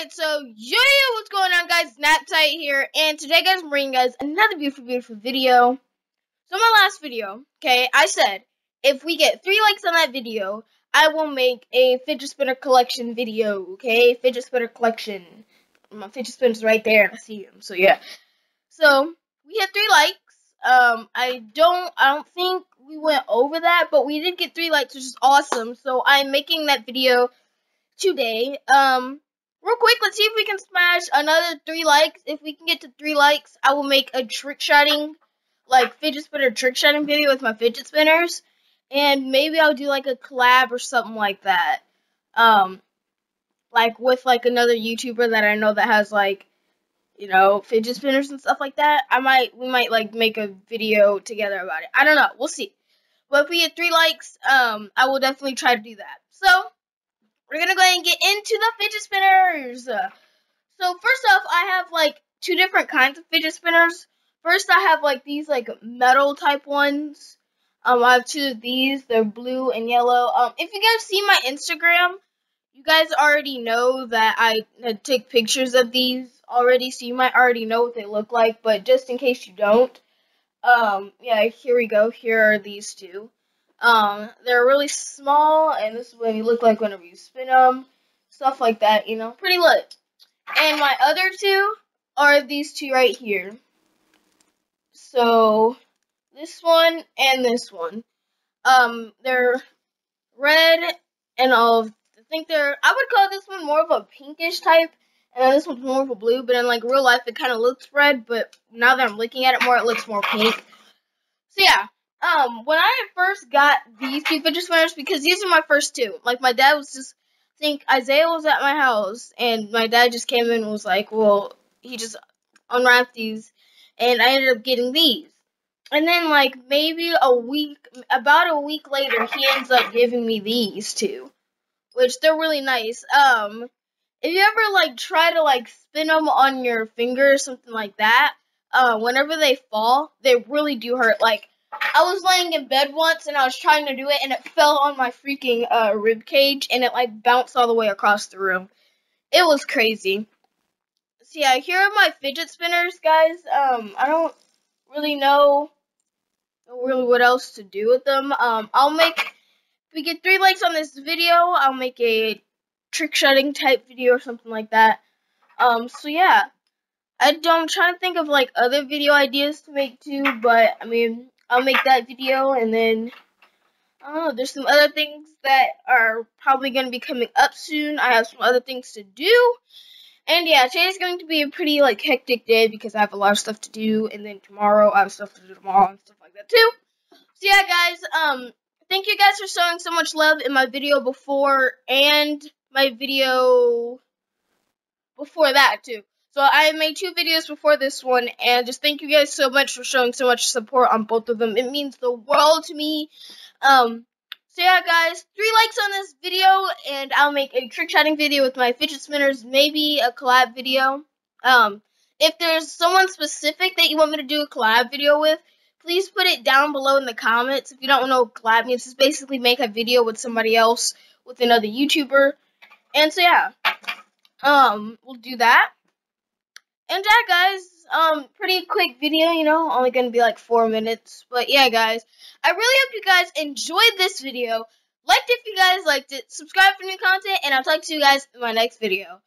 Alright, so yo, what's going on guys? Naptight here, and today guys, I'm bringing guys another beautiful, beautiful video. So my last video, okay, I said, if we get three likes on that video, I will make a fidget spinner collection video, okay? Fidget spinner collection. My fidget spinners right there, and I see them, so yeah. So, we had three likes. Um, I don't, I don't think we went over that, but we did get three likes, which is awesome. So, I'm making that video today. Um, real quick, let's see if we can smash another three likes. If we can get to three likes, I will make a trick shotting, like fidget spinner trick shotting video with my fidget spinners, and maybe I'll do like a collab or something like that. Um, like with like another YouTuber that I know that has like, you know, fidget spinners and stuff like that. I might, we might like make a video together about it. I don't know. We'll see. But if we get three likes, um, I will definitely try to do that. So, we're gonna go ahead and get into the fidget spinners. So first off, I have like two different kinds of fidget spinners. First, I have like these like metal type ones. Um, I have two of these. They're blue and yellow. Um, if you guys see my Instagram, you guys already know that I take pictures of these already, so you might already know what they look like. But just in case you don't, um, yeah, here we go. Here are these two. Um, they're really small, and this is what they look like whenever you spin them. Stuff like that, you know, pretty lit. And my other two are these two right here. So, this one and this one. Um, they're red and all. I think they're. I would call this one more of a pinkish type, and then this one's more of a blue. But in like real life, it kind of looks red. But now that I'm looking at it more, it looks more pink. So yeah, um, when I first got these two fidget spinners, because these are my first two. Like my dad was just, I think Isaiah was at my house, and my dad just came in and was like, well, he just unwrapped these, and I ended up getting these. And then like maybe a week, about a week later, he ends up giving me these two, which they're really nice. Um, if you ever like try to like spin them on your finger or something like that, uh, whenever they fall, they really do hurt. Like I was laying in bed once and I was trying to do it and it fell on my freaking uh, rib cage and it like bounced all the way across the room. It was crazy. So yeah, here are my fidget spinners, guys. Um, I don't really know really what else to do with them. Um, I'll make if we get three likes on this video, I'll make a trick shotting type video or something like that. Um, so yeah. I don't, I'm trying to think of like other video ideas to make too, but I mean, I'll make that video and then oh, there's some other things that are probably going to be coming up soon. I have some other things to do. And yeah, today's going to be a pretty like hectic day because I have a lot of stuff to do and then tomorrow I have stuff to do tomorrow and stuff like that too. So yeah, guys, um thank you guys for showing so much love in my video before and my video before that too. So I made two videos before this one, and just thank you guys so much for showing so much support on both of them. It means the world to me. Um, so yeah, guys, three likes on this video, and I'll make a trick shotting video with my fidget spinners, maybe a collab video. Um, if there's someone specific that you want me to do a collab video with, please put it down below in the comments. If you don't know collab means, it's basically make a video with somebody else, with another YouTuber. And so yeah, um, we'll do that. And yeah, guys, um, pretty quick video, you know, only gonna be like four minutes. But yeah, guys, I really hope you guys enjoyed this video. Liked if you guys liked it, subscribe for new content, and I'll talk to you guys in my next video.